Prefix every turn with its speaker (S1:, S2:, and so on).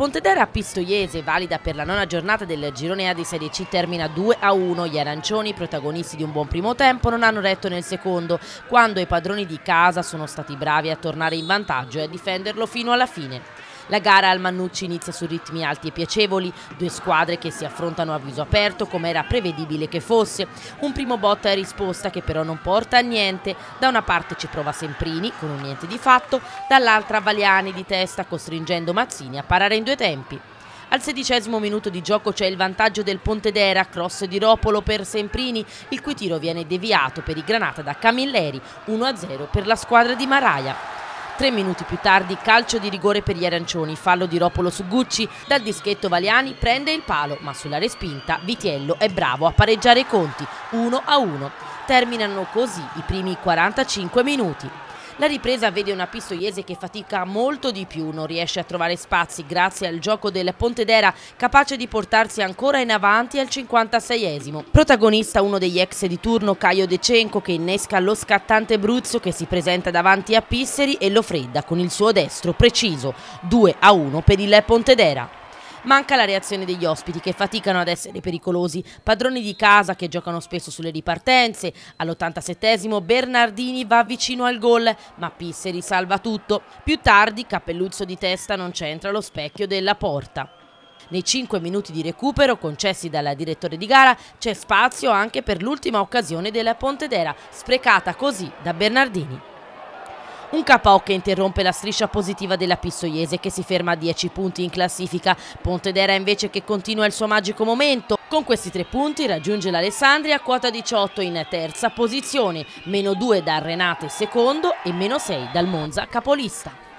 S1: Pontedera Pistoiese, valida per la nona giornata del girone A di Serie C, termina 2 a 1. Gli arancioni, protagonisti di un buon primo tempo, non hanno retto nel secondo, quando i padroni di casa sono stati bravi a tornare in vantaggio e a difenderlo fino alla fine. La gara al Mannucci inizia su ritmi alti e piacevoli, due squadre che si affrontano a viso aperto come era prevedibile che fosse. Un primo botta e risposta che però non porta a niente. Da una parte ci prova Semprini con un niente di fatto, dall'altra Valiani di testa costringendo Mazzini a parare in due tempi. Al sedicesimo minuto di gioco c'è il vantaggio del Pontedera, cross di Ropolo per Semprini, il cui tiro viene deviato per i Granata da Camilleri, 1-0 per la squadra di Maraia. Tre minuti più tardi calcio di rigore per gli arancioni, fallo di Ropolo su Gucci, dal dischetto Valiani prende il palo, ma sulla respinta Vitiello è bravo a pareggiare i conti, 1 a 1. Terminano così i primi 45 minuti. La ripresa vede una Pistoiese che fatica molto di più, non riesce a trovare spazi grazie al gioco del Pontedera capace di portarsi ancora in avanti al 56esimo. Protagonista uno degli ex di turno Caio De Cenco che innesca lo scattante Bruzzo che si presenta davanti a Pisseri e lo fredda con il suo destro preciso 2 a 1 per il Pontedera. Manca la reazione degli ospiti che faticano ad essere pericolosi, padroni di casa che giocano spesso sulle ripartenze. All'87esimo Bernardini va vicino al gol, ma Pisse salva tutto. Più tardi Cappelluzzo di testa non c'entra lo specchio della porta. Nei 5 minuti di recupero concessi dal direttore di gara c'è spazio anche per l'ultima occasione della Pontedera, sprecata così da Bernardini. Un KO che interrompe la striscia positiva della Pistoiese che si ferma a 10 punti in classifica. Pontedera invece che continua il suo magico momento. Con questi tre punti raggiunge l'Alessandria quota 18 in terza posizione, meno 2 dal Renate secondo e meno 6 dal Monza capolista.